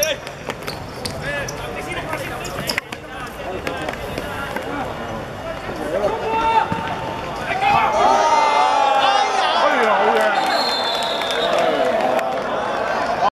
Hey,